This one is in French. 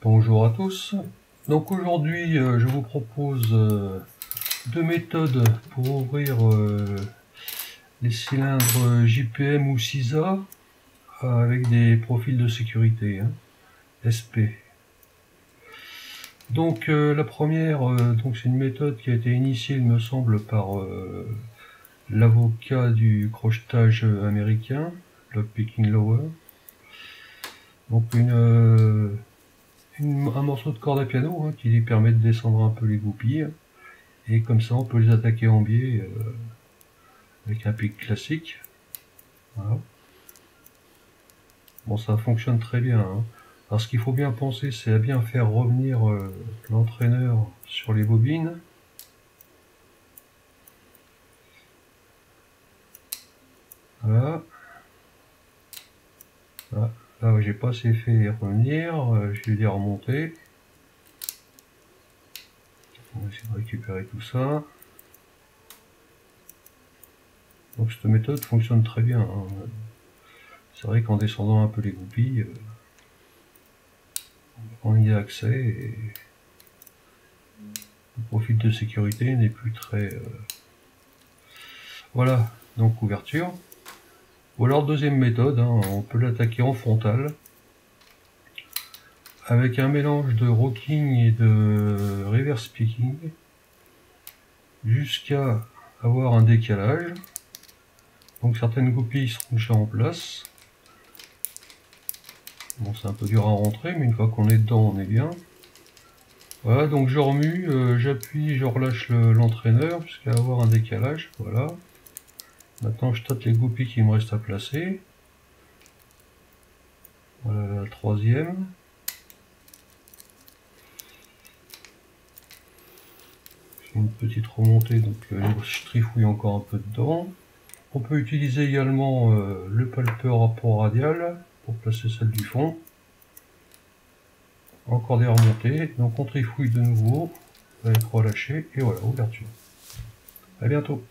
tous. Donc aujourd'hui, euh, je vous propose euh, deux méthodes pour ouvrir euh, les cylindres JPM ou CISA avec des profils de sécurité hein, SP. Donc la première, donc c'est une méthode qui a été initiée, il me semble, par l'avocat du crochetage américain, Lockpicking Lower. Donc une, un morceau de corde à piano hein, qui lui permet de descendre un peu les goupilles. Et comme ça, on peut les attaquer en biais euh, avec un pic classique. Bon, ça fonctionne très bien. Hein. Alors, ce qu'il faut bien penser, c'est à bien faire revenir euh, l'entraîneur sur les bobines. Voilà. Là, j'ai pas assez fait revenir, euh, je vais les remonter. On va essayer de récupérer tout ça. Donc cette méthode fonctionne très bien. Hein. C'est vrai qu'en descendant un peu les goupilles, euh, on y a accès et le profil de sécurité n'est plus très... Euh, voilà, donc ouverture. Ou alors deuxième méthode, hein, on peut l'attaquer en frontal avec un mélange de rocking et de reverse picking jusqu'à avoir un décalage. Donc certaines goupilles seront déjà en place. Bon c'est un peu dur à rentrer mais une fois qu'on est dedans on est bien. Voilà donc je remue, euh, j'appuie, je relâche l'entraîneur jusqu'à avoir un décalage. Voilà. Maintenant, je tâte les goupilles qui me restent à placer. Voilà la troisième. Une petite remontée, donc euh, je trifouille encore un peu dedans. On peut utiliser également euh, le palpeur à port radial pour placer celle du fond. Encore des remontées, donc on trifouille de nouveau avec relâché et voilà, ouverture. A bientôt